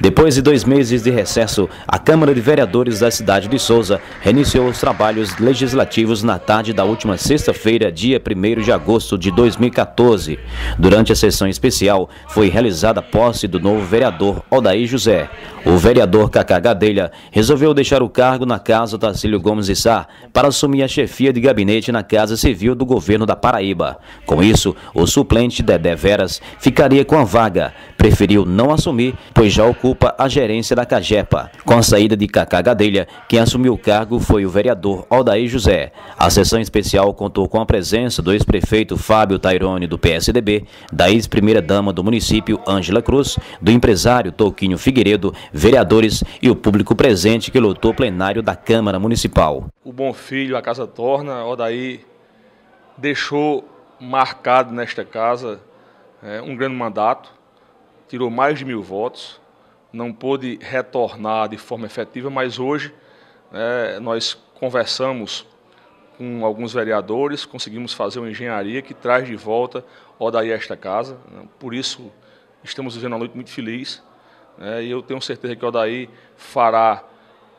Depois de dois meses de recesso, a Câmara de Vereadores da cidade de Souza reiniciou os trabalhos legislativos na tarde da última sexta-feira, dia 1 de agosto de 2014. Durante a sessão especial, foi realizada a posse do novo vereador Odaí José. O vereador Cacá Gadelha resolveu deixar o cargo na casa Tacílio Gomes Issá para assumir a chefia de gabinete na Casa Civil do governo da Paraíba. Com isso, o suplente Dedé Veras ficaria com a vaga. Preferiu não assumir, pois já ocupa ocupa a gerência da Cagepa. Com a saída de Cacá Gadelha, quem assumiu o cargo foi o vereador Aldair José. A sessão especial contou com a presença do ex-prefeito Fábio Tairone, do PSDB, da ex-primeira-dama do município, Ângela Cruz, do empresário Toquinho Figueiredo, vereadores e o público presente que lutou plenário da Câmara Municipal. O bom filho, a casa torna, Aldair deixou marcado nesta casa é, um grande mandato, tirou mais de mil votos, não pôde retornar de forma efetiva, mas hoje né, nós conversamos com alguns vereadores, conseguimos fazer uma engenharia que traz de volta Odaí esta casa. Né, por isso estamos vivendo uma noite muito feliz. Né, e eu tenho certeza que Odaí fará,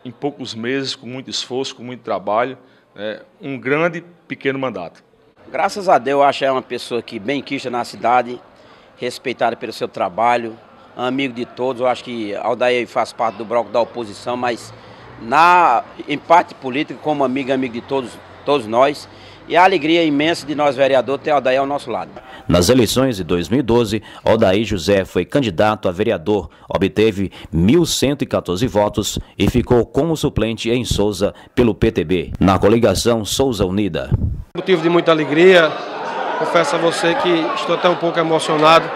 em poucos meses, com muito esforço, com muito trabalho, né, um grande pequeno mandato. Graças a Deus, eu acho que é uma pessoa que bem quista na cidade, respeitada pelo seu trabalho, amigo de todos. Eu acho que Aldair faz parte do bloco da oposição, mas na em parte política, como amigo amigo de todos, todos nós. E a alegria imensa de nós, vereador, ter Aldair ao nosso lado. Nas eleições de 2012, Aldair José foi candidato a vereador, obteve 1.114 votos e ficou como suplente em Souza pelo PTB, na coligação Souza Unida. Motivo de muita alegria, confesso a você que estou até um pouco emocionado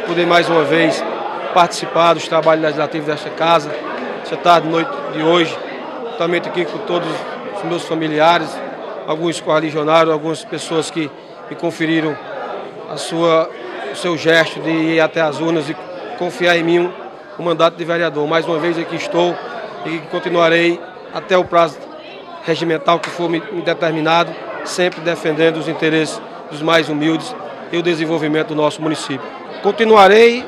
por poder mais uma vez participar dos trabalhos legislativos desta casa, esta tarde, noite de hoje, juntamente aqui com todos os meus familiares, alguns correligionários, algumas pessoas que me conferiram a sua, o seu gesto de ir até as urnas e confiar em mim um mandato de vereador. Mais uma vez aqui estou e continuarei até o prazo regimental que for determinado, sempre defendendo os interesses dos mais humildes e o desenvolvimento do nosso município. Continuarei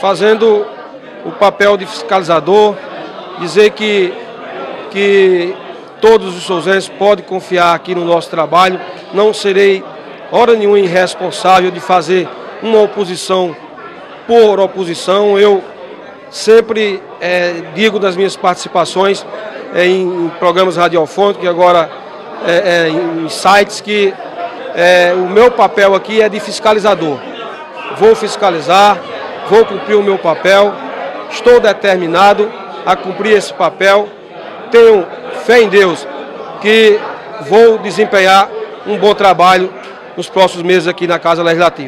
fazendo o papel de fiscalizador, dizer que, que todos os souzenses podem confiar aqui no nosso trabalho. Não serei, hora nenhuma, irresponsável de fazer uma oposição por oposição. Eu sempre é, digo das minhas participações é, em, em, programas radiofônicos e agora é, em sites que o meu papel aqui é de fiscalizador. Vou fiscalizar, vou cumprir o meu papel, estou determinado a cumprir esse papel, tenho fé em Deus que vou desempenhar um bom trabalho nos próximos meses aqui na Casa Legislativa.